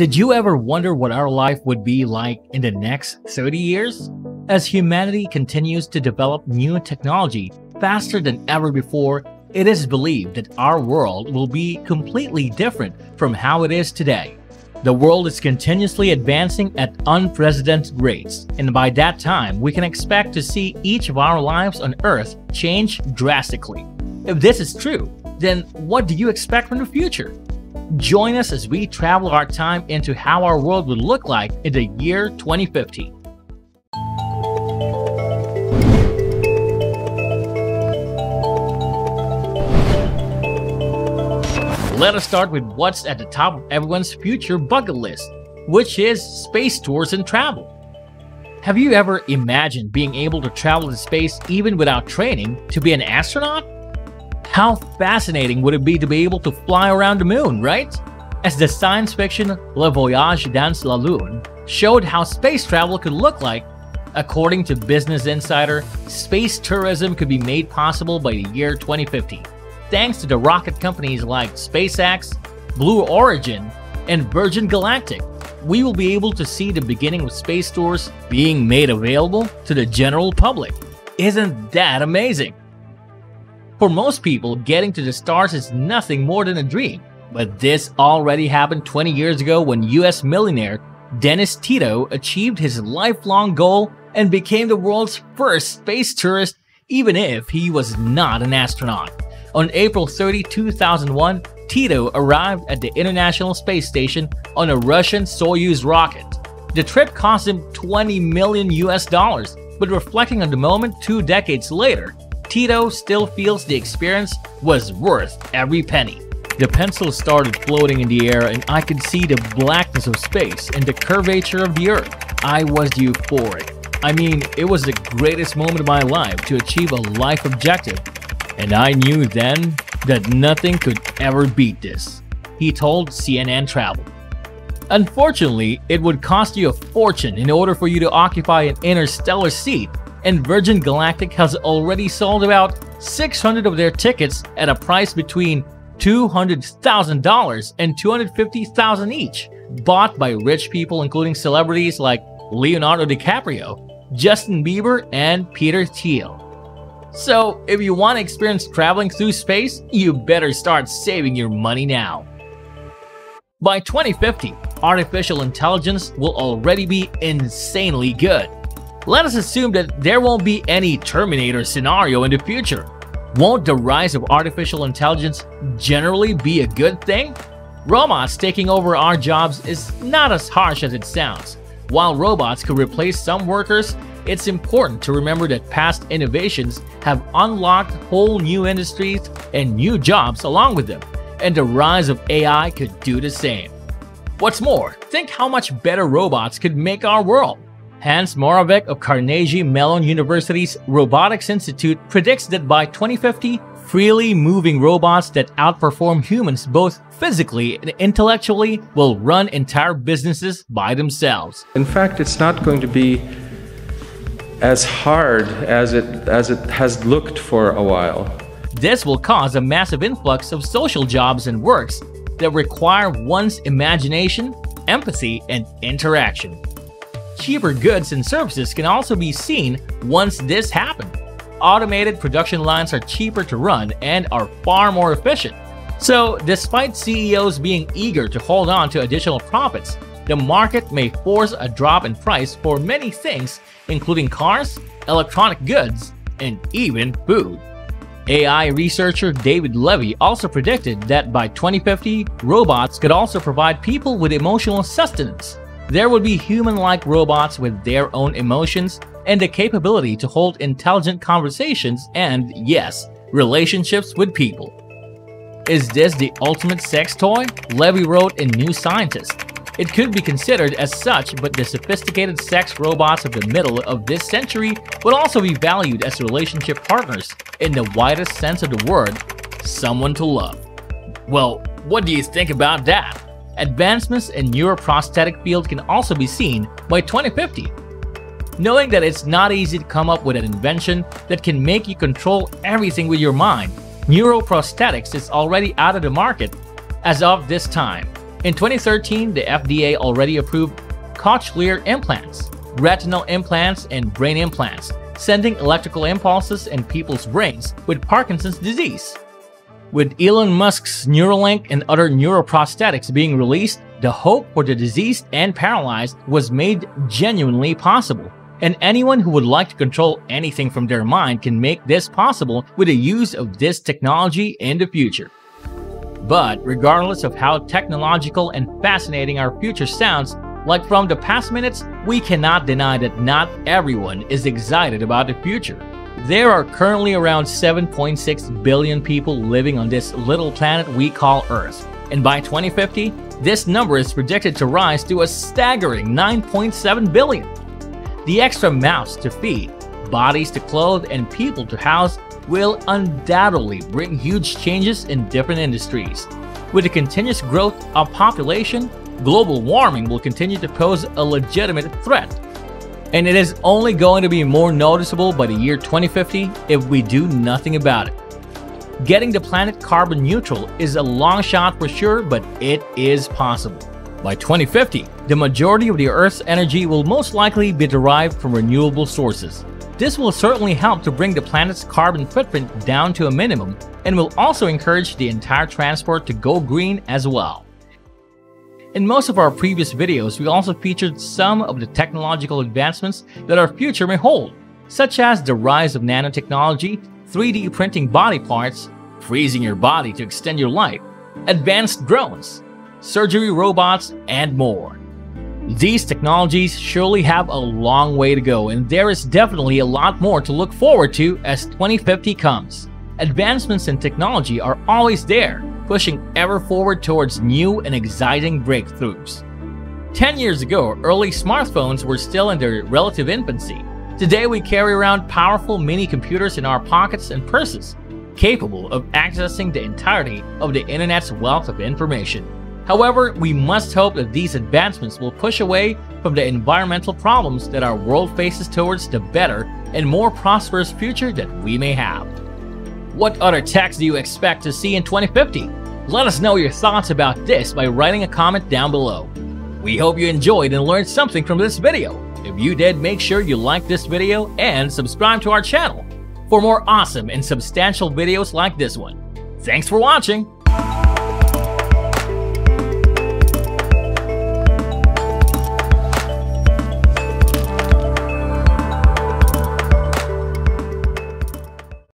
Did you ever wonder what our life would be like in the next 30 years? As humanity continues to develop new technology faster than ever before, it is believed that our world will be completely different from how it is today. The world is continuously advancing at unprecedented rates, and by that time, we can expect to see each of our lives on Earth change drastically. If this is true, then what do you expect from the future? Join us as we travel our time into how our world would look like in the year 2050. Let us start with what's at the top of everyone's future bucket list, which is space tours and travel. Have you ever imagined being able to travel to space even without training to be an astronaut? How fascinating would it be to be able to fly around the moon, right? As the science fiction Le Voyage dans la Lune showed how space travel could look like, according to Business Insider, space tourism could be made possible by the year 2050, thanks to the rocket companies like SpaceX, Blue Origin, and Virgin Galactic. We will be able to see the beginning of space tours being made available to the general public. Isn't that amazing? For most people, getting to the stars is nothing more than a dream. But this already happened 20 years ago when US millionaire Dennis Tito achieved his lifelong goal and became the world's first space tourist, even if he was not an astronaut. On April 30, 2001, Tito arrived at the International Space Station on a Russian Soyuz rocket. The trip cost him 20 million US dollars, but reflecting on the moment two decades later, Tito still feels the experience was worth every penny. The pencil started floating in the air and I could see the blackness of space and the curvature of the earth. I was euphoric. I mean, it was the greatest moment of my life to achieve a life objective. And I knew then that nothing could ever beat this, he told CNN Travel. Unfortunately, it would cost you a fortune in order for you to occupy an interstellar seat and Virgin Galactic has already sold about 600 of their tickets at a price between $200,000 and 250,000 each, bought by rich people including celebrities like Leonardo DiCaprio, Justin Bieber, and Peter Thiel. So, if you want to experience traveling through space, you better start saving your money now. By 2050, artificial intelligence will already be insanely good. Let us assume that there won't be any Terminator scenario in the future. Won't the rise of artificial intelligence generally be a good thing? Robots taking over our jobs is not as harsh as it sounds. While robots could replace some workers, it's important to remember that past innovations have unlocked whole new industries and new jobs along with them, and the rise of AI could do the same. What's more, think how much better robots could make our world. Hans Moravec of Carnegie Mellon University's Robotics Institute predicts that by 2050, freely moving robots that outperform humans both physically and intellectually will run entire businesses by themselves. In fact, it's not going to be as hard as it as it has looked for a while. This will cause a massive influx of social jobs and works that require one's imagination, empathy, and interaction cheaper goods and services can also be seen once this happened. Automated production lines are cheaper to run and are far more efficient. So, despite CEOs being eager to hold on to additional profits, the market may force a drop in price for many things, including cars, electronic goods, and even food. AI researcher David Levy also predicted that by 2050, robots could also provide people with emotional sustenance. There would be human-like robots with their own emotions and the capability to hold intelligent conversations and, yes, relationships with people. Is this the ultimate sex toy? Levy wrote in New Scientist. It could be considered as such, but the sophisticated sex robots of the middle of this century would also be valued as relationship partners in the widest sense of the word, someone to love. Well, what do you think about that? Advancements in neuroprosthetic field can also be seen by 2050. Knowing that it's not easy to come up with an invention that can make you control everything with your mind, neuroprosthetics is already out of the market as of this time. In 2013, the FDA already approved cochlear implants, retinal implants, and brain implants, sending electrical impulses in people's brains with Parkinson's disease. With Elon Musk's Neuralink and other neuroprosthetics being released, the hope for the diseased and paralyzed was made genuinely possible. And anyone who would like to control anything from their mind can make this possible with the use of this technology in the future. But regardless of how technological and fascinating our future sounds, like from the past minutes, we cannot deny that not everyone is excited about the future. There are currently around 7.6 billion people living on this little planet we call Earth, and by 2050, this number is projected to rise to a staggering 9.7 billion. The extra mouths to feed, bodies to clothe, and people to house will undoubtedly bring huge changes in different industries. With the continuous growth of population, global warming will continue to pose a legitimate threat and it is only going to be more noticeable by the year 2050 if we do nothing about it. Getting the planet carbon neutral is a long shot for sure, but it is possible. By 2050, the majority of the Earth's energy will most likely be derived from renewable sources. This will certainly help to bring the planet's carbon footprint down to a minimum and will also encourage the entire transport to go green as well. In most of our previous videos, we also featured some of the technological advancements that our future may hold, such as the rise of nanotechnology, 3D printing body parts, freezing your body to extend your life, advanced drones, surgery robots, and more. These technologies surely have a long way to go, and there is definitely a lot more to look forward to as 2050 comes. Advancements in technology are always there, pushing ever forward towards new and exciting breakthroughs. 10 years ago, early smartphones were still in their relative infancy. Today, we carry around powerful mini computers in our pockets and purses, capable of accessing the entirety of the internet's wealth of information. However, we must hope that these advancements will push away from the environmental problems that our world faces towards the better and more prosperous future that we may have. What other techs do you expect to see in 2050? Let us know your thoughts about this by writing a comment down below. We hope you enjoyed and learned something from this video. If you did, make sure you like this video and subscribe to our channel for more awesome and substantial videos like this one. Thanks for watching!